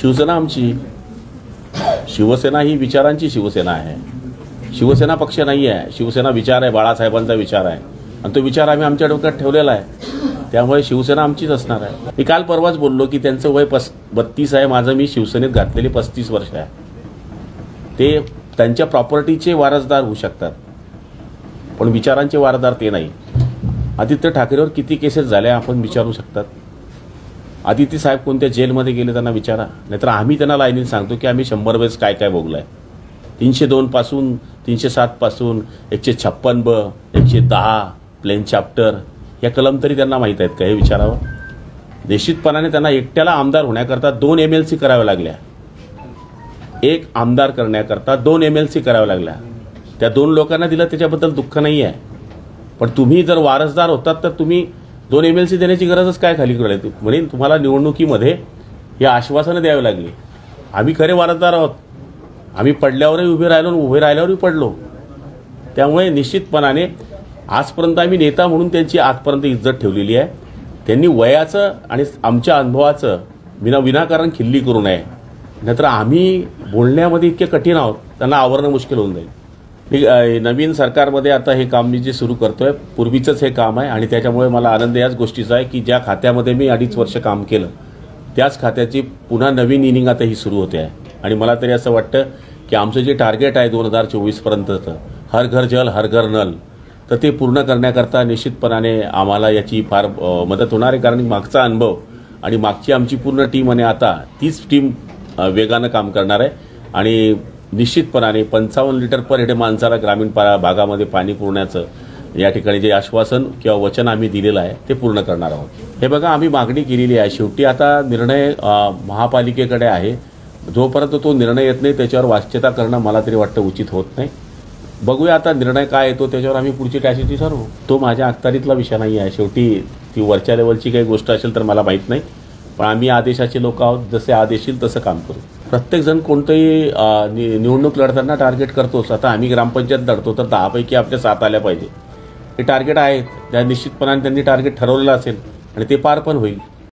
शिवसेना आमची. शिवसेना ही विचारांची शिवसेना आहे. शिवसेना पक्ष नाही आहे शिवसेना विचार आहे बाळासाहेबांचा विचार आहे. आणि तो विचार आम्ही आमच्या डोक्यात ठेवलेला आहे. त्यामुळे शिवसेना आमचीच असणार आहे. मी काल परवाच बोललो की त्यांचं वय पस बत्तीस आहे. माझं मी शिवसेनेत घातलेली पस्तीस वर्ष आहे. ते त्यांच्या प्रॉपर्टीचे वारसदार होऊ शकतात. पण विचारांचे वारसदार ते नाही. आदित्य ठाकरेवर किती केसेस झाल्या आपण विचारू शकतात? आदिती साहेब कोणत्या जेलमध्ये गेले त्यांना विचारा. नाहीतर आम्ही त्यांना लाईनीत सांगतो की आम्ही शंभर वेळेस काय काय भोगलं आहे तीनशे दोनपासून तीनशे सातपासून एकशे छप्पन ब एकशे दहा प्लेन चॅप्टर या कलम तरी त्यांना माहीत आहेत का? हे विचारावं. निश्चितपणाने त्यांना एकट्याला आमदार होण्याकरता दोन एम एल सी कराव्या लागल्या. एक आमदार करण्याकरता दोन एम एल सी कराव्या लागल्या. त्या दोन लोकांना दिलं त्याच्याबद्दल दुःख नाही आहे पण तुम्ही जर वारसदार होतात तर तुम्ही दोन एम एल सी देण्याची गरजच काय खाली कळली म्हणेन तुम्हाला निवडणुकीमध्ये या आश्वासनं द्यावी लागली. आम्ही खरे वारसदार आहोत. आम्ही पडल्यावरही उभे राहिलो आणि उभे राहिल्यावरही पडलो. त्यामुळे निश्चितपणाने आजपर्यंत आम्ही नेता म्हणून त्यांची आजपर्यंत इज्जत ठेवलेली आहे. त्यांनी वयाचं आणि आमच्या अनुभवाचं विना विनाकारण खिल्ली करू नये. नाहीतर आम्ही बोलण्यामध्ये इतके कठीण आहोत त्यांना आवरणं मुश्किल होऊन जाईल. मी नवीन सरकारमध्ये आता हे काम मी जे सुरू करतोय पूर्वीचंच हे काम आहे आणि त्याच्यामुळे मला आनंद याच गोष्टीचा आहे की ज्या खात्यामध्ये मी अडीच वर्ष काम केलं त्याच खात्याची पुन्हा नवीन इनिंग आता ही सुरू होते आहे. आणि मला तरी असं वाटतं की आमचं जे टार्गेट आहे दोन हजार चोवीसपर्यंतचं हर घर जल हर घर नल तर ते पूर्ण करण्याकरता निश्चितपणाने आम्हाला याची फार मदत होणार आहे. कारण मागचा अनुभव आणि मागची आमची पूर्ण टीम आणि आता तीच टीम वेगानं काम करणार आहे. आणि निश्चितपणाने पंचावन्न लिटर पर हेड माणसाला ग्रामीण पा भागामध्ये पाणी पुरवण्याचं या ठिकाणी जे आश्वासन किंवा वचन आम्ही दिलेलं आहे ते पूर्ण करणार आहोत. हे बघा आम्ही मागणी केलेली आहे शेवटी. आता निर्णय महापालिकेकडे आहे. जोपर्यंत तो निर्णय येत नाही त्याच्यावर वाच्यता करणं मला तरी वाटतं उचित होत नाही. बघूया आता निर्णय काय येतो त्याच्यावर आम्ही पुढची टॅसिटी ठरवू. तो माझ्या अखतारीतला विषय नाही आहे. शेवटी ती वरच्या लेवलची काही गोष्ट असेल तर मला माहीत नाही. पण आम्ही आदेशाचे लोक आहोत. जसे आदेश येईल तसं काम करू. प्रत्येकजण कोणतंही नि निवडणूक लढताना टार्गेट करतोच. आता आम्ही ग्रामपंचायत लढतो तर दहापैकी आपल्या सात आल्या पाहिजे. हे टार्गेट आहेत त्या निश्चितपणाने त्यांनी टार्गेट ठरवलेलं असेल आणि ते पार पण होईल.